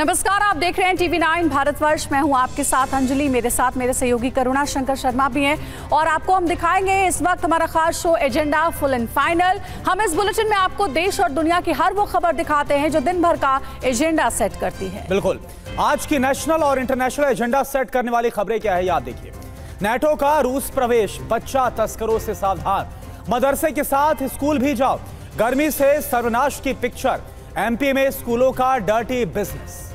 नमस्कार, आप देख रहे हैं टीवी नाइन भारतवर्ष। मैं हूँ आपके साथ अंजलि। मेरे साथ मेरे सहयोगी करुणा शंकर शर्मा भी हैं और आपको हम दिखाएँगे इस वक्त हमारा खास show agenda full and final. हम इस बुलेटिन में आपको देश और दुनिया की हर वो खबर दिखाते हैं जो दिन भर का एजेंडा सेट करती है। बिल्कुल। आज की नेशनल और इंटरनेशनल एजेंडा सेट करने वाली खबरें क्या है, याद देखिए। नेटो का रूस प्रवेश, बच्चा तस्करों से सावधान। मदरसे के साथ स्कूल भी जाओ। गर्मी से सर्वनाश की पिक्चर। एमपी में स्कूलों का डर्टी बिज़नेस।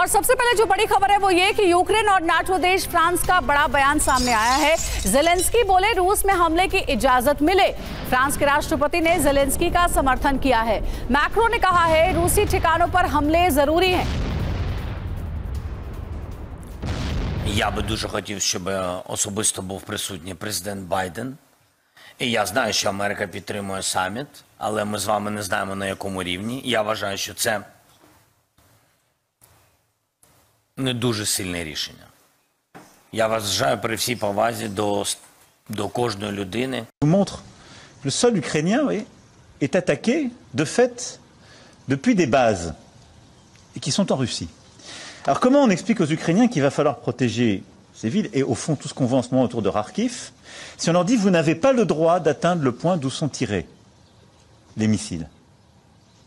और सबसे पहले जो बड़ी खबर है वो ये कि यूक्रेन और नाटो देश फ्रांस का बड़ा बयान सामने आया है जेलेंस्की बोले रूस में हमले की इजाजत मिले फ्रांस के राष्ट्रपति ने जेलेंस्की का समर्थन किया है मैक्रो ने कहा है रूसी ठिकानों पर हमले जरूरी हैं Я би дуже хотів, щоб особисто був присутній президент Байден. І я знаю, що Америка підтримує саміт, але ми з вами не знаємо на якому рівні. Я вважаю, що це не дуже сильне рішення. Я вважаю при всій повазі до, до кожної людини. vous montre que le sol ukrainien vous voyez, est attaqué de fait depuis des bases et qui sont en Russie. Alors comment on explique aux Ukrainiens qu'il va falloir protéger ces villes et au fond tout ce qu'on voit en ce moment autour de Kharkiv si on leur dit vous n'avez pas le droit d'atteindre le point d'où sont tirés les missiles Bah,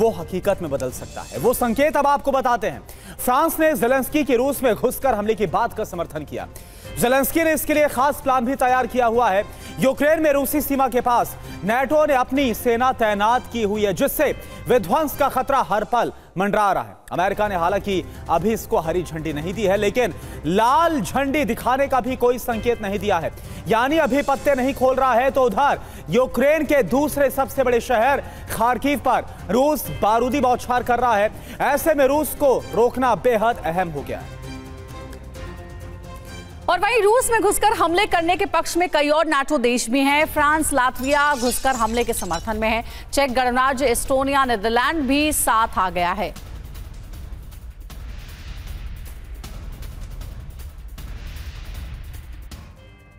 वो हकीकत में बदल सकता है। वो संकेत अब आपको बताते हैं। फ्रांस ने जेलेंस्की की रूस में घुसकर हमले की बात का समर्थन किया। जेलेंस्की ने इसके लिए खास प्लान भी तैयार किया हुआ है। यूक्रेन में रूसी सीमा के पास नेटो ने अपनी सेना तैनात की हुई है, जिससे विध्वंस का खतरा हर पल मंडरा रहा है। अमेरिका ने हालाँकि अभी इसको हरी झंडी नहीं दी है, लेकिन लाल झंडी दिखाने का भी कोई संकेत नहीं दिया है। यानी अभी पत्ते नहीं खोल रहा है तो उधर यूक्रेन के दूसरे सबसे बड़े शहर खारकीव पर रूस बारूदी बौछार कर रहा है। ऐसे में रूस को रोकना बेहद अहम हो गया है। और वहीं रूस में घुसकर हमले करने के पक्ष में कई और नाटो देश भी हैं। फ्रांस, लातविया घुसकर हमले के समर्थन में है। चेक गणराज्य एस्टोनिया, नीदरलैंड भी साथ आ गया है।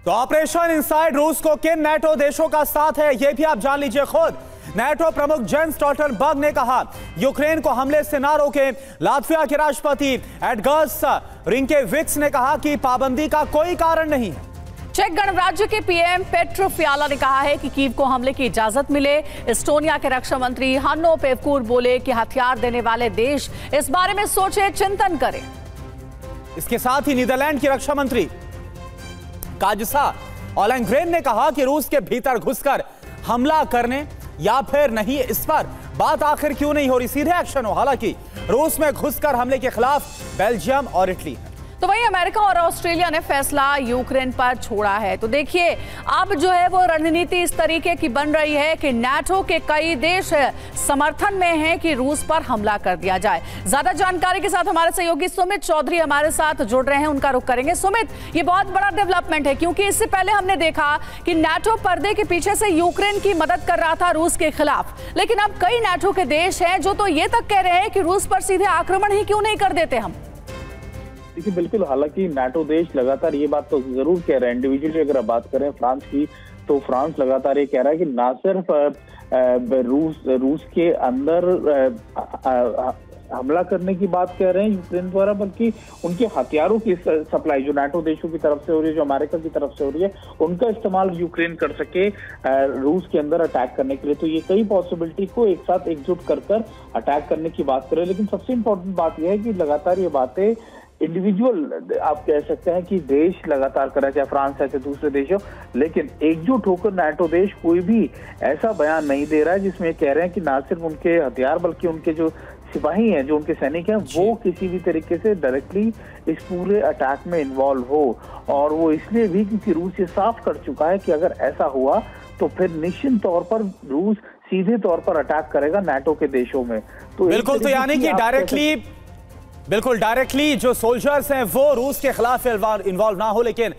तो ऑपरेशन इनसाइड रूस को किन नेटो देशों का साथ है यह भी आप जान लीजिए खुद। नेटो प्रमुख जेंस स्टॉल्टनबर्ग ने कहा यूक्रेन को हमले से ना रोके। लातविया के राष्ट्रपति एडगर्स रिंकेविक्स ने कहा कि पाबंदी का कोई कारण नहीं। है चेक गणराज्य के पीएम पेट्रो फियाला ने कहा है कि कीव को हमले की इजाज़त मिले। एस्टोनिया के रक्षा मंत्री हन्नो पेवकूर बोले कि हथियार देने वाले देश इस बारे में सोचे चिंतन करें। इसके साथ ही नीदरलैंड की रक्षा मंत्री काजसा ओलेंग्रेन ने कहा कि रूस के भीतर घुसकर हमला करने या फिर नहीं, इस पर बात आखिर क्यों नहीं हो रही? सीधे एक्शन हो। हालाँकि रूस में घुसकर हमले के खिलाफ बेल्जियम और इटली तो वहीं अमेरिका और ऑस्ट्रेलिया ने फैसला यूक्रेन पर छोड़ा है। तो देखिए, अब जो है वो रणनीति इस तरीके की बन रही है कि नाटो के कई देश समर्थन में हैं कि रूस पर हमला कर दिया जाए। ज़्यादा जानकारी के साथ हमारे सहयोगी सुमित चौधरी हमारे साथ जुड़ रहे हैं, उनका रुख करेंगे। सुमित, ये बहुत बड़ा डेवलपमेंट है, क्योंकि इससे पहले हमने देखा कि नाटो पर्दे के पीछे से यूक्रेन की मदद कर रहा था रूस के खिलाफ। लेकिन अब कई नाटो के देश हैं जो तो ये तक कह रहे हैं कि रूस पर सीधे आक्रमण ही क्यों नहीं कर देते हम? देखिए, बिल्कुल, हालाँकि नाटो देश लगातार ये बात तो ज़रूर कह रहे हैं। इंडिविजुअली अगर आप बात करें फ्रांस की तो फ्रांस लगातार ये कह रहा है कि ना सिर्फ़ रूस रूस के अंदर हमला करने की बात कह रहे हैं यूक्रेन द्वारा, बल्कि उनके हथियारों की सप्लाई जो नाटो देशों की तरफ़ से हो रही है, जो अमेरिका की तरफ़ से हो रही है, उनका इस्तेमाल यूक्रेन कर सके रूस के अंदर अटैक करने के लिए। तो ये कई पॉसिबिलिटी को एक साथ एकजुट कर अटैक करने की बात कर रहे हैं। लेकिन सबसे इम्पोर्टेंट बात यह है कि लगातार ये बातें इंडिविजुअल आप कह सकते हैं कि देश लगातार कर रहा है चाहे फ्रांस है चाहे दूसरे देश लेकिन एकजुट होकर नाटो देश कोई भी ऐसा बयान नहीं दे रहा है जिसमें कह रहे हैं कि ना सिर्फ़ उनके हथियार बल्कि उनके जो सिपाही हैं जो उनके सैनिक हैं वो किसी भी तरीके से डायरेक्टली इस पूरे अटैक में इन्वॉल्व हो। और वो इसलिए भी क्योंकि रूस ये साफ़ कर चुका है कि अगर ऐसा हुआ तो फिर निश्चित तौर पर रूस सीधे तौर पर अटैक करेगा नाटो के देशों में। तो बिल्कुल तो यानी कि डायरेक्टली बिल्कुल डायरेक्टली जो सोल्जर्स हैं, वो रूस के खिलाफ इन्वॉल्व ना हो, लेकिन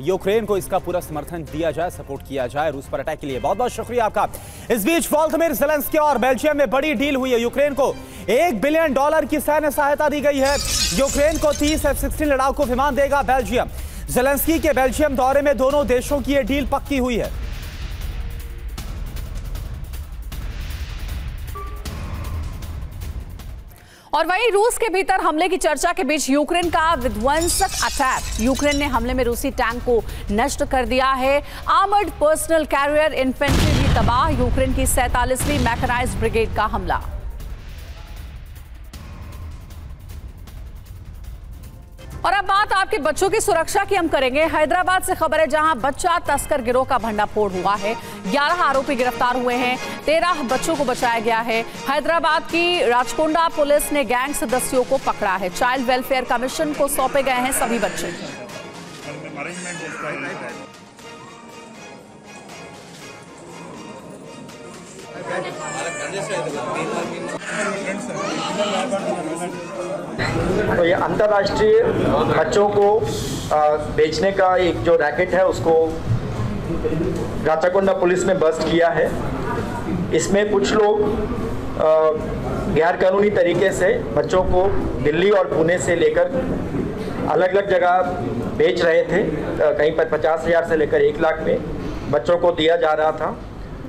यूक्रेन को इसका पूरा समर्थन दिया जाए सपोर्ट किया जाए रूस पर अटैक के लिए। बहुत बहुत शुक्रिया आपका। इस बीच वॉल्थमिर जेलेंस्की और बेल्जियम में बड़ी डील हुई है। यूक्रेन को एक बिलियन डॉलर की सैन्य सहायता दी गई है। यूक्रेन को तीस एफ़ सिक्सटीन लड़ाकू विमान देगा बेल्जियम जेलेंस्की के बेल्जियम दौरे में दोनों देशों की यह डील पक्की हुई है। और वहीं रूस के भीतर हमले की चर्चा के बीच यूक्रेन का विध्वंसक अटैक। यूक्रेन ने हमले में रूसी टैंक को नष्ट कर दिया है। आर्मर्ड पर्सनल कैरियर इन्फेंट्री भी तबाह। यूक्रेन की सैतालीसवीं मैकनाइज ब्रिगेड का हमला। और अब बात आपके बच्चों की सुरक्षा की हम करेंगे। हैदराबाद से खबर है जहाँ बच्चा तस्कर गिरोह का भंडाफोड़ हुआ है। 11 आरोपी गिरफ़्तार हुए हैं 13 बच्चों को बचाया गया है। हैदराबाद की राजकोंडा पुलिस ने गैंग सदस्यों को पकड़ा है। चाइल्ड वेलफेयर कमीशन को सौंपे गए हैं सभी बच्चे। तो ये अंतर्राष्ट्रीय बच्चों को बेचने का एक जो रैकेट है, उसको राचाकोंडा पुलिस ने बस्ट किया है। इसमें कुछ लोग गैर कानूनी तरीके से बच्चों को दिल्ली और पुणे से लेकर अलग अलग जगह बेच रहे थे। कहीं पर पचास हज़ार से लेकर एक लाख में बच्चों को दिया जा रहा था।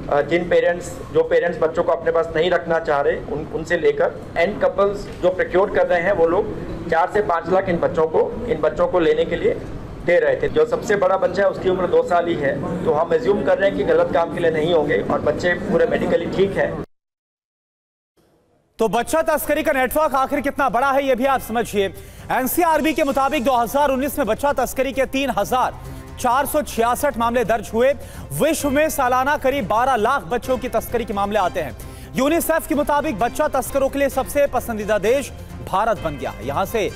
जिन पेरेंट्स जो पेरेंट्स बच्चों को अपने पास नहीं रखना चाह रहे, उन, उनसे लेकर एंड कपल्स जो प्रक्योर कर रहे हैं, वो लोग चार से पाँच लाख इन बच्चों को, इन बच्चों को लेने के लिए दे रहे थे। जो सबसे बड़ा बच्चा है, उसकी उम्र दो साल ही है। तो हम एज्यूम कर रहे हैं कि गलत काम के लिए नहीं होंगे, और बच्चे पूरे मेडिकली ठीक है। तो बच्चा तस्करी का नेटवर्क आखिर कितना बड़ा है, ये भी आप समझिए। एनसीआरबी के मुताबिक 2019 में बच्चा तस्करी के तीन हज़ार। चार सौ छियासठ मामले दर्ज हुए। विश्व में सालाना करीब 12 लाख बच्चों की तस्करी के मामले आते हैं। यूनिसेफ के मुताबिक बच्चा तस्करों के लिए सबसे पसंदीदा देश भारत बन गया। है यहाँ से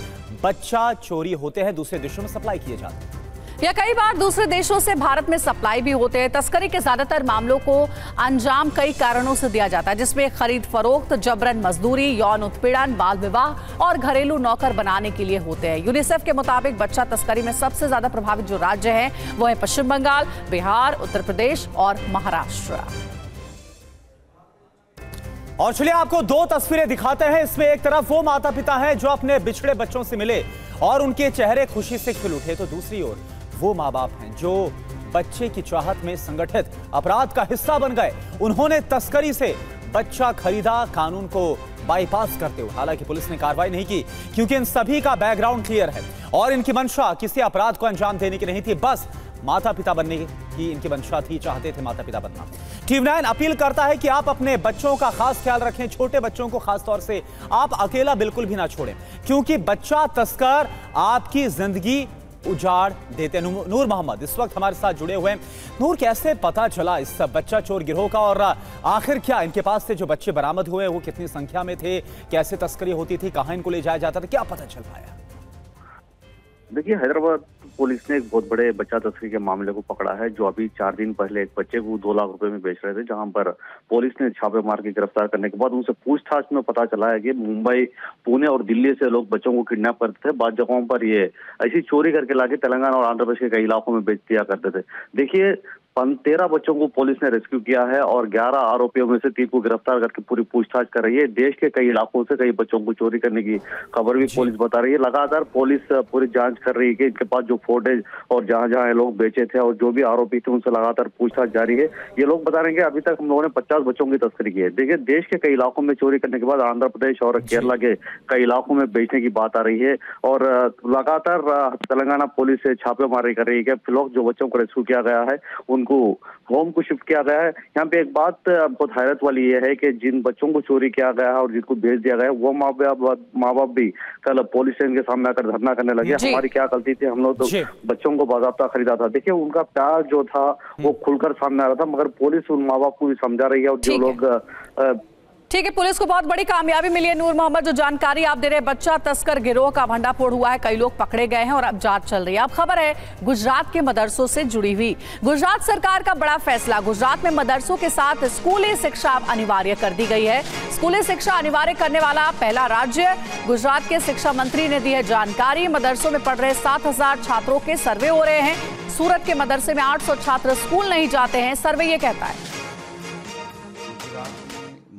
बच्चा चोरी होते हैं, दूसरे देशों में सप्लाई किए जाते हैं। या कई बार दूसरे देशों से भारत में सप्लाई भी होते हैं। तस्करी के ज़्यादातर मामलों को अंजाम कई कारणों से दिया जाता है, जिसमें खरीद फरोख्त, जबरन मजदूरी, यौन उत्पीड़न, बाल विवाह और घरेलू नौकर बनाने के लिए होते हैं। यूनिसेफ के मुताबिक बच्चा तस्करी में सबसे ज़्यादा प्रभावित जो राज्य है, वो है पश्चिम बंगाल, बिहार, उत्तर प्रदेश और महाराष्ट्र। और चलिए आपको दो तस्वीरें दिखाते हैं। इसमें एक तरफ़ वो माता पिता हैं जो अपने बिछड़े बच्चों से मिले और उनके चेहरे खुशी से खिल उठे तो दूसरी ओर वो माँ बाप हैं जो बच्चे की चाहत में संगठित अपराध का हिस्सा बन गए। उन्होंने तस्करी से बच्चा खरीदा, कानून को बाईपास करते हुए। हालाँकि पुलिस ने कार्रवाई नहीं की, क्योंकि इन सभी का बैकग्राउंड क्लियर है। और इनकी मंशा किसी अपराध को अंजाम देने की नहीं थी, बस माता पिता बनने की इनकी मंशा थी, चाहते थे माता पिता बनना। टीम नाइन अपील करता है कि आप अपने बच्चों का खास ख्याल रखें, छोटे बच्चों को खास तौर से आप अकेला बिल्कुल भी ना छोड़ें, क्योंकि बच्चा तस्कर आपकी ज़िंदगी उजाड़ देते हैं। नूर मोहम्मद, इस वक्त हमारे साथ जुड़े हुए हैं। नूर, कैसे पता चला इस बच्चा चोर गिरोह का? और आखिर क्या इनके पास से जो बच्चे बरामद हुए वो कितनी संख्या में थे? कैसे तस्करी होती थी? कहाँ इनको ले जाया जाता था? क्या पता चल पाया? देखिए, हैदराबाद पुलिस ने एक बहुत बड़े बच्चा तस्करी के मामले को पकड़ा है, जो अभी चार दिन पहले एक बच्चे को दो लाख रुपए में बेच रहे थे, जहाँ पर पुलिस ने छापे मार के गिरफ़्तार करने के बाद उनसे पूछताछ में पता चला है कि मुंबई, पुणे और दिल्ली से लोग बच्चों को किडनैप करते थे। बाद जगहों पर ये ऐसी चोरी करके लाके तेलंगाना और आंध्र प्रदेश के कई इलाकों में बेच दिया करते थे। देखिए तेरह बच्चों को पुलिस ने रेस्क्यू किया है और ग्यारह आरोपियों में से तीन को गिरफ़्तार करके पूरी पूछताछ कर रही है। देश के कई इलाकों से कई बच्चों को चोरी करने की खबर भी पुलिस बता रही है। लगातार पुलिस पूरी जाँच कर रही है कि इनके पास जो फोटेज और जहाँ जहाँ ये लोग बेचे थे और जो भी आरोपी थे उनसे लगातार पूछताछ जारी है। ये लोग बता रहे हैं कि अभी तक हम लोगों ने पचास बच्चों की तस्करी की है। देखिए देश के कई इलाकों में चोरी करने के बाद आंध्र प्रदेश और केरला के कई इलाकों में बेचने की बात आ रही है और लगातार तेलंगाना पुलिस छापेमारी कर रही है कि लोग जो बच्चों को रेस्क्यू किया गया है उनको होम को शिफ्ट किया गया है। यहाँ पे एक बात बहुत हैरत वाली ये है कि जिन बच्चों को चोरी किया गया है और जिनको भेज दिया गया है वो माँ बाप माँ बाप भी कल पुलिस स्टेशन के सामने आकर धरना करने लगे। हमारी क्या गलती थी? हम लोग तो बच्चों को बाजाबता खरीदा था। देखिए उनका प्यार जो था वो खुलकर सामने आ रहा था मगर पुलिस उन माँ बाप को भी समझा रही है और जो लोग ठीक है, पुलिस को बहुत बड़ी कामयाबी मिली है नूर मोहम्मद, जो जानकारी आप दे रहे हैं, बच्चा तस्कर गिरोह का भंडाफोड़ हुआ है, कई लोग पकड़े गए हैं और अब जाँच चल रही है। अब खबर है, गुजरात के मदरसों से जुड़ी हुई। गुजरात सरकार का बड़ा फैसला, गुजरात में मदरसों के साथ स्कूली शिक्षा अनिवार्य कर दी गई है। स्कूली शिक्षा अनिवार्य करने वाला पहला राज्य गुजरात के शिक्षा मंत्री ने दी है जानकारी, मदरसों में पढ़ रहे सात हज़ार छात्रों के सर्वे हो रहे हैं। सूरत के मदरसे में आठ सौ छात्र स्कूल नहीं जाते हैं, सर्वे ये कहता है।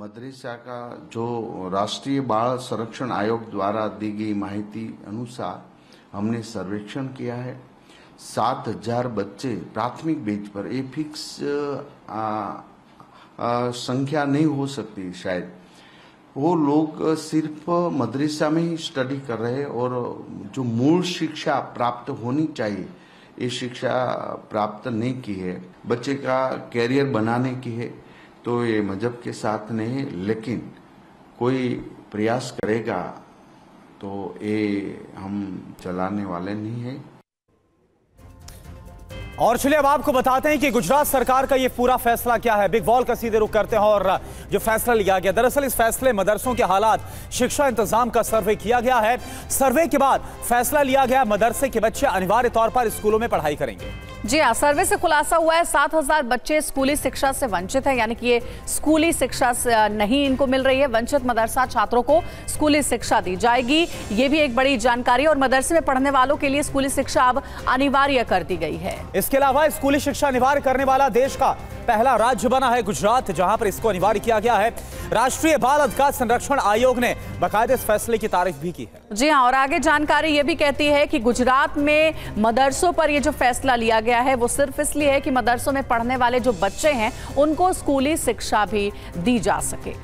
मदरसा का जो राष्ट्रीय बाल संरक्षण आयोग द्वारा दी गई माहिती अनुसार हमने सर्वेक्षण किया है। सात हज़ार बच्चे प्राथमिक बेच पर ये फिक्स संख्या नहीं हो सकती शायद। वो लोग सिर्फ़ मदरसा में ही स्टडी कर रहे हैं और जो मूल शिक्षा प्राप्त होनी चाहिए, ये शिक्षा प्राप्त नहीं की है। बच्चे का कैरियर बनाने की है। तो ये मज़हब के साथ नहीं, लेकिन कोई प्रयास करेगा तो ये हम चलाने वाले नहीं है। और चलिए, अब आपको बताते हैं कि गुजरात सरकार का ये पूरा फैसला क्या है। बिग वॉल का सीधे रुख करते हैं और जो फैसला लिया गया, दरअसल इस फैसले मदरसों के हालात, शिक्षा इंतज़ाम का सर्वे किया गया है। सर्वे के बाद फैसला लिया गया, मदरसे के बच्चे अनिवार्य तौर पर स्कूलों में पढ़ाई करेंगे। जी हाँ सर्वे से खुलासा हुआ है। सात हज़ार बच्चे स्कूली शिक्षा से वंचित हैं यानी कि ये स्कूली शिक्षा नहीं इनको मिल रही है। वंचित मदरसा छात्रों को स्कूली शिक्षा दी जाएगी। ये भी एक बड़ी जानकारी और मदरसे में पढ़ने वालों के लिए स्कूली शिक्षा अब अनिवार्य कर दी गई है। इसके अलावा स्कूली शिक्षा अनिवार्य करने वाला देश का पहला राज्य बना है गुजरात जहाँ पर इसको अनिवार्य किया गया है। राष्ट्रीय बाल अधिकार संरक्षण आयोग ने बाकायदे इस फैसले की तारीफ़ भी की है। जी हाँ और आगे जानकारी ये भी कहती है कि गुजरात में मदरसों पर ये जो फैसला लिया गया है। वो सिर्फ़ इसलिए है कि मदरसों में पढ़ने वाले जो बच्चे हैं, उनको स्कूली शिक्षा भी दी जा सके।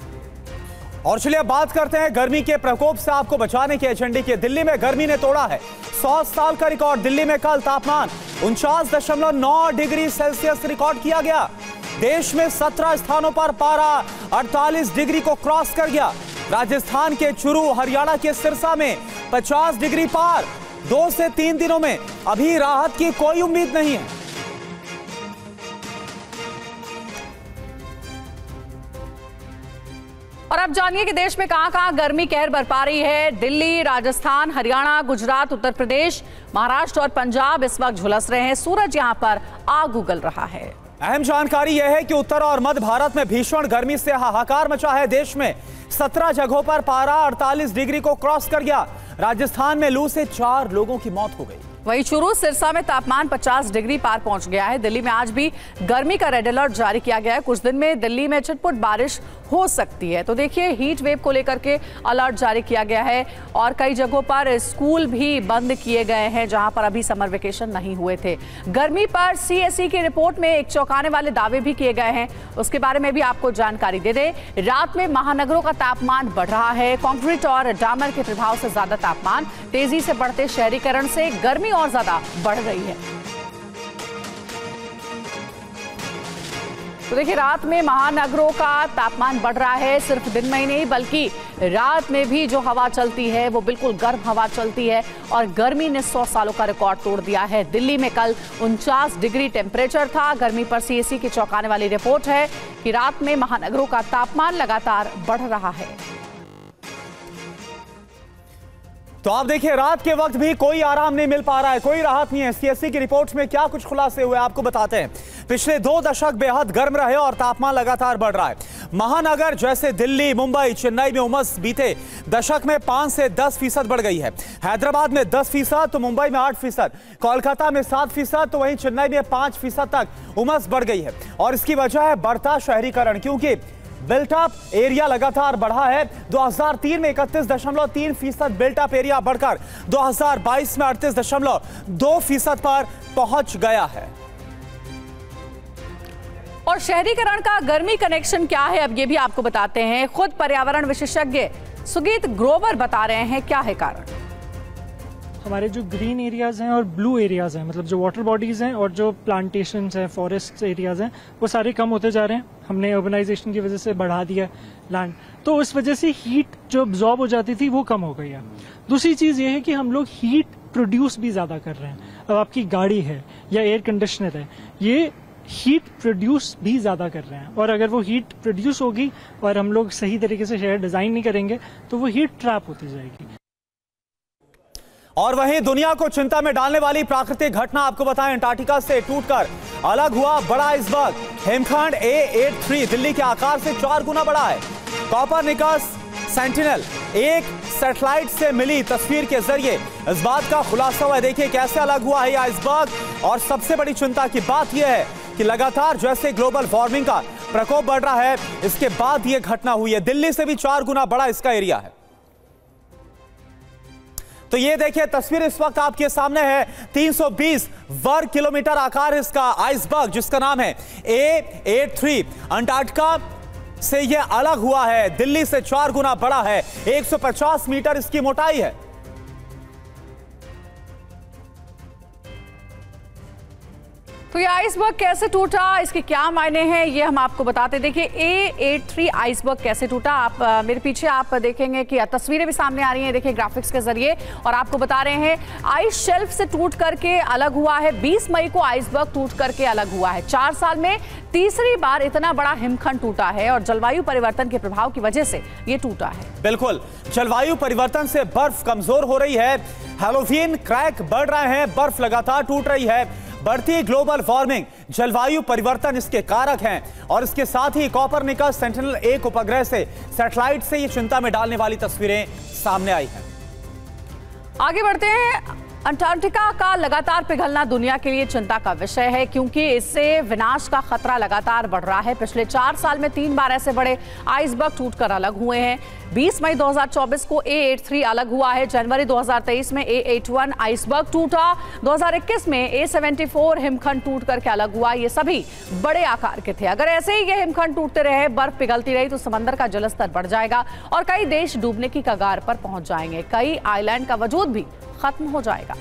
और चलिए बात करते हैं गर्मी के प्रकोप से आपको बचाने के एजेंडे की। दिल्ली में गर्मी ने तोड़ा है। सौ साल का रिकॉर्ड, दिल्ली में कल तापमान उनचास दशमलव नौ डिग्री सेल्सियस रिकॉर्ड किया गया। देश में सत्रह स्थानों पर पारा 48 डिग्री को क्रॉस कर गया। राजस्थान के चुरू, हरियाणा के सिरसा में 50 डिग्री पार दो से तीन दिनों में अभी राहत की कोई उम्मीद नहीं है। और अब जानिए कि देश में कहाँ कहाँ गर्मी कहर बरपा रही है। दिल्ली, राजस्थान, हरियाणा, गुजरात, उत्तर प्रदेश, महाराष्ट्र और पंजाब इस वक्त झुलस रहे हैं। सूरज यहाँ पर आग उगल रहा है। अहम जानकारी यह है कि उत्तर और मध्य भारत में भीषण गर्मी से हाहाकार मचा है देश में। सत्रह जगहों पर पारा 48 डिग्री को क्रॉस कर गया। राजस्थान में लू से चार लोगों की मौत हो गई। वहीं चुरू सिरसा में तापमान 50 डिग्री पार पहुँच गया है। दिल्ली में आज भी गर्मी का रेड अलर्ट जारी किया गया है। कुछ दिन में दिल्ली में छिटपुट बारिश हो सकती है। तो देखिए हीट वेव को लेकर के अलर्ट जारी किया गया है और कई जगहों पर स्कूल भी बंद किए गए हैं, जहाँ पर अभी समर वेकेशन नहीं हुए थे। गर्मी पर सीएसई की रिपोर्ट में एक चौंकाने वाले दावे भी किए गए हैं। उसके बारे में भी आपको जानकारी दे दें। रात में महानगरों का तापमान बढ़ रहा है। कॉन्क्रीट और डामर के प्रभाव से ज़्यादा तापमान तेज़ी से बढ़ते शहरीकरण से गर्मी और ज़्यादा बढ़ रही है। तो देखिए, रात में महानगरों का तापमान बढ़ रहा है, सिर्फ़ दिन में ही नहीं, बल्कि रात में भी जो हवा चलती है, वो बिल्कुल गर्म हवा चलती है और गर्मी ने 100 सालों का रिकॉर्ड तोड़ दिया है। दिल्ली में कल उनचास डिग्री टेम्परेचर था। गर्मी पर सीएसी की चौंकाने वाली रिपोर्ट है कि रात में महानगरों का तापमान लगातार बढ़ रहा है। तो आप देखिए, रात के वक्त भी कोई आराम नहीं मिल पा रहा है, कोई राहत नहीं है। सीएससी की रिपोर्ट में क्या कुछ खुलासे हुए आपको बताते हैं। पिछले दो दशक बेहद गर्म रहे और तापमान लगातार बढ़ रहा है। महानगर जैसे दिल्ली, मुंबई, चेन्नई में उमस बीते दशक में पाँच से दस फ़ीसद बढ़ गई है। हैदराबाद में दस फ़ीसद तो मुंबई में आठ फ़ीसद, कोलकाता में सात फ़ीसद तो वहीं चेन्नई में पाँच फ़ीसद तक उमस बढ़ गई है। और इसकी वजह है बढ़ता शहरीकरण, क्योंकि बिल्टअप एरिया लगातार बढ़ा है। 2003 में इकतीस दशमलव तीन फ़ीसद बिल्टअप एरिया बढ़कर 2022 में अड़तीस दशमलव दो फ़ीसद पर पहुँच गया है। और शहरीकरण का गर्मी कनेक्शन क्या है, अब ये भी आपको बताते हैं। खुद पर्यावरण विशेषज्ञ सुगीत ग्रोवर बता रहे हैं क्या है कारण। हमारे जो ग्रीन एरियाज़ हैं और ब्लू एरियाज़ हैं मतलब जो वाटर बॉडीज हैं और जो प्लांटेशन हैं फॉरेस्ट एरियाज़ हैं, वो सारे कम होते जा रहे हैं। हमने अर्बनाइजेशन की वजह से बढ़ा दिया लैंड तो उस वजह से हीट जो ऑब्जॉर्ब हो जाती थी, वो कम हो गई है। दूसरी चीज़ ये है कि हम लोग हीट प्रोड्यूस भी ज़्यादा कर रहे हैं। अब आपकी गाड़ी है या एयर कंडीशनर है, ये हीट प्रोड्यूस भी ज़्यादा कर रहे हैं। और अगर वो हीट प्रोड्यूस होगी और हम लोग सही तरीके से शहर डिज़ाइन नहीं करेंगे तो वो हीट ट्रैप होती जाएगी। और वहीं दुनिया को चिंता में डालने वाली प्राकृतिक घटना आपको बताएँ, अंटार्कटिका से टूटकर। अलग हुआ बड़ा आइसबर्ग हिमखंड ए दिल्ली के आकार से चार गुना बड़ा है। कॉपर निकास सेंटिनल एक सैटेलाइट से मिली तस्वीर के ज़रिए। इस बात का खुलासा हुआ देखिए कैसे अलग हुआ है यह आइसबर्ग और सबसे बड़ी चिंता की बात यह है कि लगातार जैसे ग्लोबल वार्मिंग का प्रकोप बढ़ रहा है, इसके बाद यह घटना हुई है। दिल्ली से भी चार गुना बड़ा इसका एरिया है। तो ये देखिए, तस्वीर इस वक्त आपके सामने है। 320 वर्ग किलोमीटर आकार इसका, आइसबर्ग, जिसका नाम है ए एट थ्री अंटार्कटिका से यह अलग हुआ है, दिल्ली से चार गुना बड़ा है। 150 मीटर इसकी मोटाई है। तो ये आइसबर्ग कैसे टूटा? इसके क्या मायने हैं? ये हम आपको बताते देखिए ए एट थ्री आइसबर्ग कैसे टूटा? आप आ, मेरे पीछे आप देखेंगे कि तस्वीरें भी सामने आ रही हैं देखिए ग्राफिक्स के ज़रिए। और आपको बता रहे हैं आइस शेल्फ से टूट करके अलग हुआ है। 20 मई को आइसबर्ग टूट करके अलग हुआ है। चार साल में तीसरी बार इतना बड़ा हिमखंड टूटा है और जलवायु परिवर्तन के प्रभाव की वजह से ये टूटा है। बिल्कुल। जलवायु परिवर्तन से बर्फ़ कमज़ोर हो रही है। हेलोवीन क्रैक बढ़ रहे हैं। बर्फ़ लगातार टूट रही है। बढ़ती ग्लोबल वार्मिंग। जलवायु परिवर्तन इसके कारक हैं। और इसके साथ ही कॉपर निकल सेंटिनल एक उपग्रह से सैटेलाइट से ये चिंता में डालने वाली तस्वीरें सामने आई हैं। आगे बढ़ते हैं। अंटार्कटिका का लगातार पिघलना दुनिया के लिए चिंता का विषय है, क्योंकि इससे विनाश का खतरा लगातार बढ़ रहा है। पिछले चार साल में तीन बार ऐसे बड़े आइसबर्ग टूटकर अलग हुए हैं। 20 मई 2024 को ए एट थ्री अलग हुआ है। जनवरी 2023 में ए एट वन आइसबर्ग टूटा। 2021 में ए सेवेंटी फोर हिमखंड टूट करके अलग हुआ। ये सभी बड़े आकार के थे। अगर ऐसे ही ये हिमखंड टूटते रहे, बर्फ़ पिघलती रही तो समंदर का जलस्तर बढ़ जाएगा और कई देश डूबने की कगार पर पहुँच जाएँगे। कई आइलैंड का वजूद भी खत्म हो जाएगा।